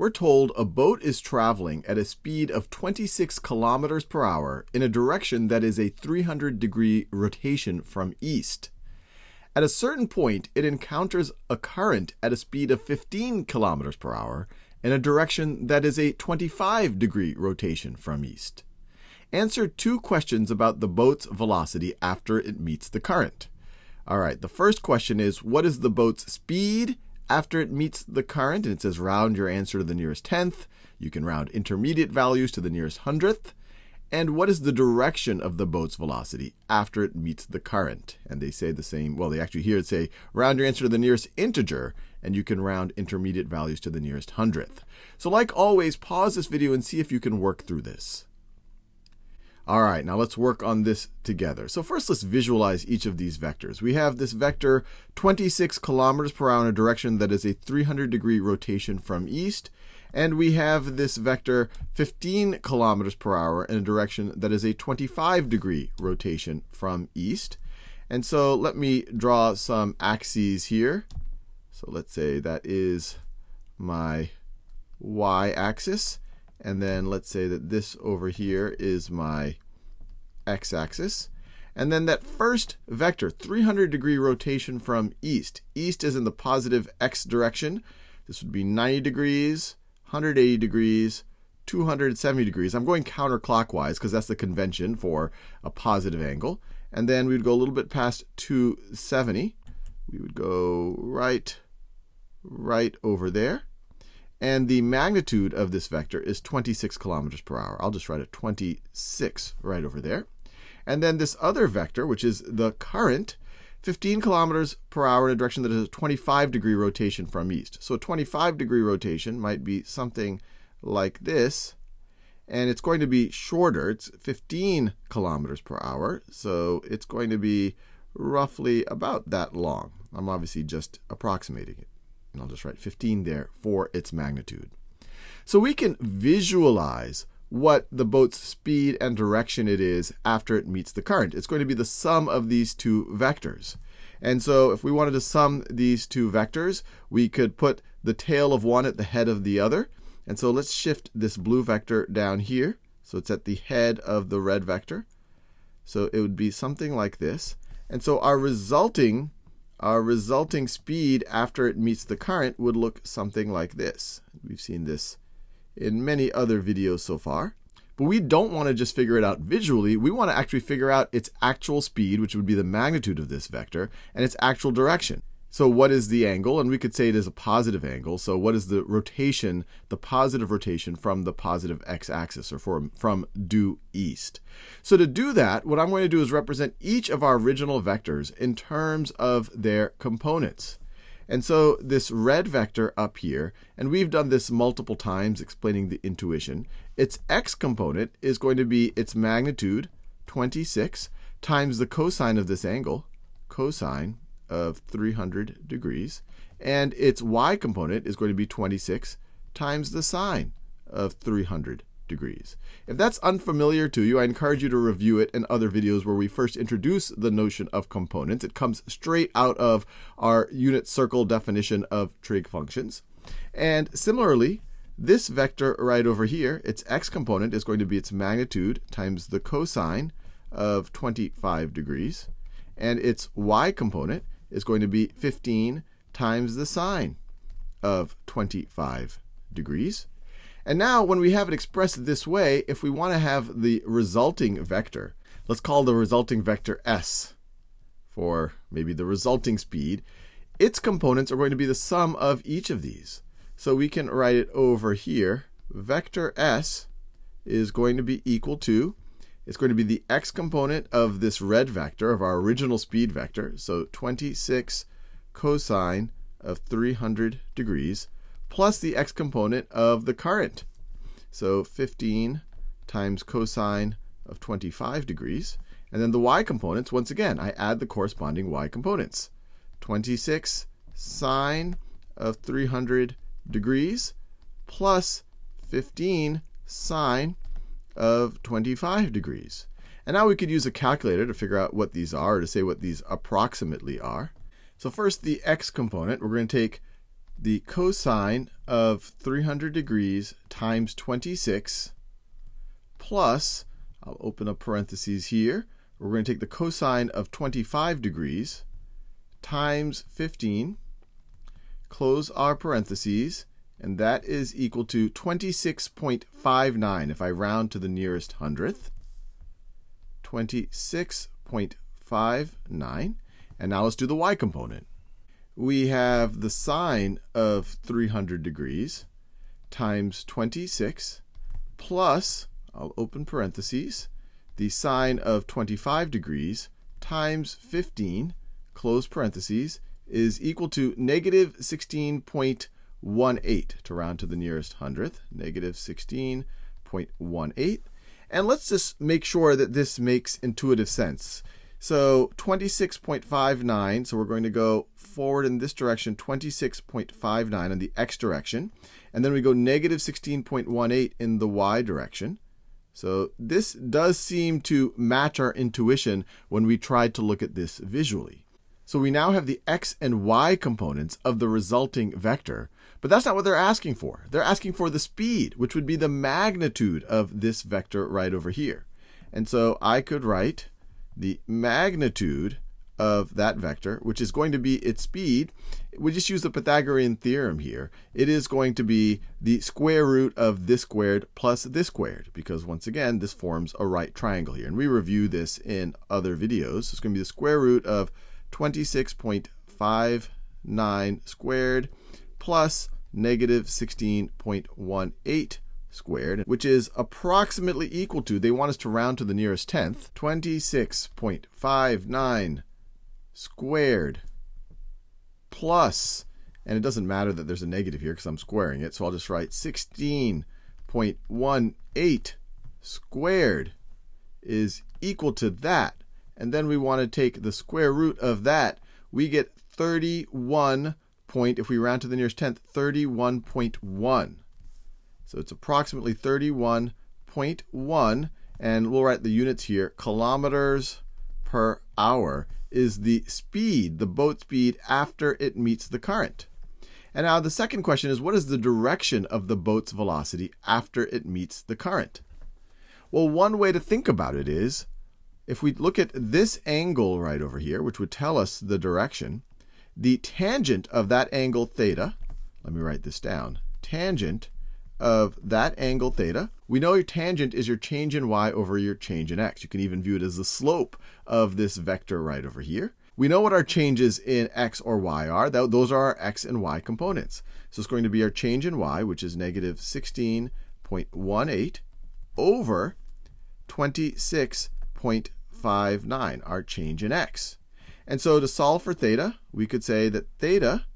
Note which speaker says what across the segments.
Speaker 1: We're told a boat is traveling at a speed of 26 kilometers per hour in a direction that is a 300 degree rotation from east. At a certain point, it encounters a current at a speed of 15 kilometers per hour in a direction that is a 25 degree rotation from east. Answer two questions about the boat's velocity after it meets the current. All right, the first question is what is the boat's speed after it meets the current, and it says round your answer to the nearest tenth. You can round intermediate values to the nearest hundredth. And what is the direction of the boat's velocity after it meets the current? And they say the same, well, they actually here say round your answer to the nearest integer, and you can round intermediate values to the nearest hundredth. So like always, pause this video and see if you can work through this. All right, now let's work on this together. So first let's visualize each of these vectors. We have this vector 26 kilometers per hour in a direction that is a 300 degree rotation from east. And we have this vector 15 kilometers per hour in a direction that is a 25 degree rotation from east. And so let me draw some axes here. So let's say that is my y-axis. And then let's say that this over here is my x-axis. And then that first vector, 300 degree rotation from east. East is in the positive x direction. This would be 90 degrees, 180 degrees, 270 degrees. I'm going counterclockwise because that's the convention for a positive angle. And then we'd go a little bit past 270. We would go right, right over there. And the magnitude of this vector is 26 kilometers per hour. I'll just write it 26 right over there. And then this other vector, which is the current, 15 kilometers per hour in a direction that is a 25 degree rotation from east. So a 25 degree rotation might be something like this. And it's going to be shorter. It's 15 kilometers per hour. So it's going to be roughly about that long. I'm obviously just approximating it. And I'll just write 15 there for its magnitude. So we can visualize what the boat's speed and direction it is after it meets the current. It's going to be the sum of these two vectors. And so if we wanted to sum these two vectors, we could put the tail of one at the head of the other. And so let's shift this blue vector down here. So it's at the head of the red vector. So it would be something like this. And so our resulting our resulting speed after it meets the current would look something like this. We've seen this in many other videos so far. But we don't want to just figure it out visually. We want to actually figure out its actual speed, which would be the magnitude of this vector, and its actual direction. So what is the angle? And we could say it is a positive angle. So what is the rotation, the positive rotation from the positive x-axis or from, from due east? So to do that, what I'm going to do is represent each of our original vectors in terms of their components. And so this red vector up here, and we've done this multiple times explaining the intuition, its x component is going to be its magnitude, 26, times the cosine of this angle, cosine of 300 degrees. And its y component is going to be 26 times the sine of 300 degrees. If that's unfamiliar to you, I encourage you to review it in other videos where we first introduce the notion of components. It comes straight out of our unit circle definition of trig functions. And similarly, this vector right over here, its x component is going to be its magnitude times the cosine of 25 degrees. And its y component is going to be 15 times the sine of 25 degrees. And now, when we have it expressed this way, if we want to have the resulting vector, let's call the resulting vector s for maybe the resulting speed, its components are going to be the sum of each of these. So we can write it over here. Vector s is going to be equal to it's going to be the x component of this red vector, of our original speed vector. So 26 cosine of 300 degrees, plus the x component of the current. So 15 times cosine of 25 degrees. And then the y components, once again, I add the corresponding y components. 26 sine of 300 degrees plus 15 sine of 25 degrees. And now we could use a calculator to figure out what these are, to say what these approximately are. So first, the x component, we're going to take the cosine of 300 degrees times 26 plus, I'll open up parentheses here, we're going to take the cosine of 25 degrees times 15, close our parentheses, and that is equal to 26.59 if I round to the nearest hundredth. 26.59. And now let's do the y component. We have the sine of 300 degrees times 26 plus, I'll open parentheses, the sine of 25 degrees times 15, close parentheses, is equal to negative 16.18 to round to the nearest hundredth, negative 16.18. And let's just make sure that this makes intuitive sense. So 26.59, so we're going to go forward in this direction, 26.59 in the x direction. And then we go negative 16.18 in the y direction. So this does seem to match our intuition when we tried to look at this visually. So we now have the x and y components of the resulting vector, but that's not what they're asking for. They're asking for the speed, which would be the magnitude of this vector right over here. And so I could write the magnitude of that vector, which is going to be its speed. We just use the Pythagorean theorem here. It is going to be the square root of this squared plus this squared, because once again, this forms a right triangle here. And we review this in other videos. It's going to be the square root of 26.59 squared plus negative 16.18 squared, which is approximately equal to, they want us to round to the nearest tenth, 26.59 squared plus, and it doesn't matter that there's a negative here because I'm squaring it, so I'll just write 16.18 squared is equal to that. And then we want to take the square root of that. We get 31 point, if we round to the nearest tenth, 31.1. So it's approximately 31.1, and we'll write the units here. Kilometers per hour is the speed, the boat speed after it meets the current. And now the second question is what is the direction of the boat's velocity after it meets the current? Well, one way to think about it is if we look at this angle right over here, which would tell us the direction, the tangent of that angle theta, let me write this down, tangent of that angle theta, we know your tangent is your change in y over your change in x. You can even view it as the slope of this vector right over here. We know what our changes in x or y are. Those are our x and y components. So it's going to be our change in y, which is negative 16.18 over 26.59, our change in x. And so to solve for theta, we could say that theta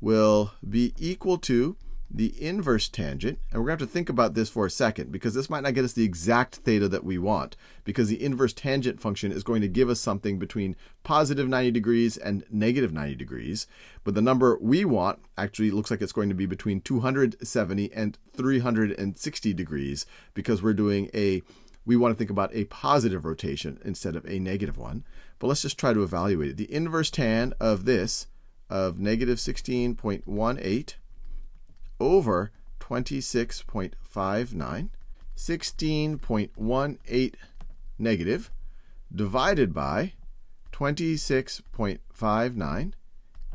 Speaker 1: will be equal to the inverse tangent, and we're going to have to think about this for a second because this might not get us the exact theta that we want because the inverse tangent function is going to give us something between positive 90 degrees and negative 90 degrees. But the number we want actually looks like it's going to be between 270 and 360 degrees because we're doing a, we want to think about a positive rotation instead of a negative one. But let's just try to evaluate it. The inverse tan of this, of negative 16.18 over 26.59, 16.18 negative, divided by 26.59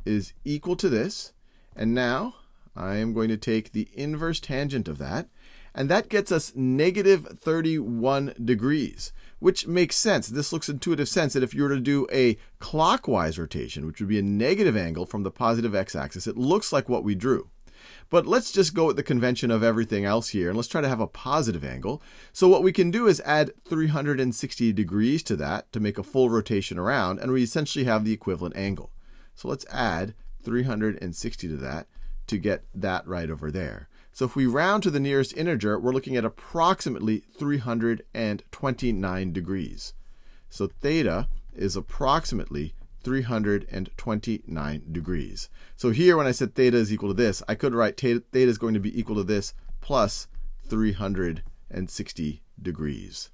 Speaker 1: is equal to this. And now I am going to take the inverse tangent of that, and that gets us negative 31 degrees, which makes sense. This looks intuitive sense that if you were to do a clockwise rotation, which would be a negative angle from the positive x-axis, it looks like what we drew. But let's just go with the convention of everything else here and let's try to have a positive angle. So what we can do is add 360 degrees to that to make a full rotation around and we essentially have the equivalent angle. So let's add 360 to that to get that right over there. So if we round to the nearest integer, we're looking at approximately 329 degrees. So theta is approximately 329 degrees. So here, when I said theta is equal to this, I could write theta, theta is going to be equal to this plus 360 degrees.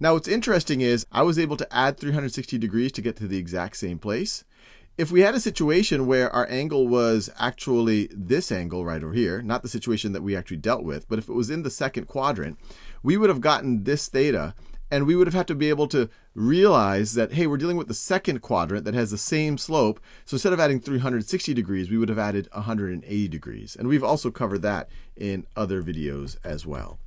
Speaker 1: Now, what's interesting is I was able to add 360 degrees to get to the exact same place. If we had a situation where our angle was actually this angle right over here, not the situation that we actually dealt with, but if it was in the second quadrant, we would have gotten this theta and we would have had to be able to realize that, hey, we're dealing with the second quadrant that has the same slope. So instead of adding 360 degrees, we would have added 180 degrees. And we've also covered that in other videos as well.